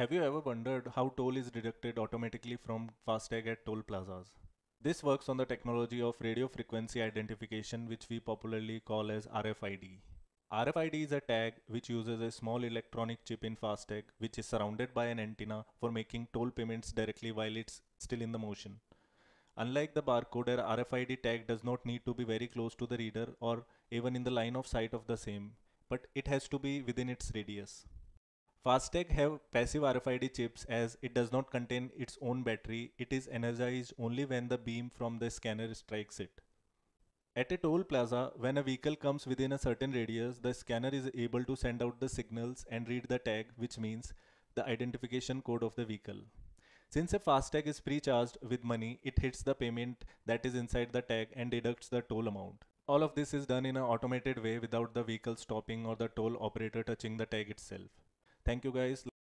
Have you ever wondered how toll is deducted automatically from FASTag at toll plazas? This works on the technology of radio frequency identification which we popularly call as RFID. RFID is a tag which uses a small electronic chip in FASTag which is surrounded by an antenna for making toll payments directly while it's still in the motion. Unlike the barcode, RFID tag does not need to be very close to the reader or even in the line of sight of the same, but it has to be within its radius. FASTag have passive RFID chips as it does not contain its own battery. It is energized only when the beam from the scanner strikes it. At a toll plaza, when a vehicle comes within a certain radius, the scanner is able to send out the signals and read the tag, which means the identification code of the vehicle. Since a FASTag is pre-charged with money, it hits the payment that is inside the tag and deducts the toll amount. All of this is done in an automated way without the vehicle stopping or the toll operator touching the tag itself. Thank you guys.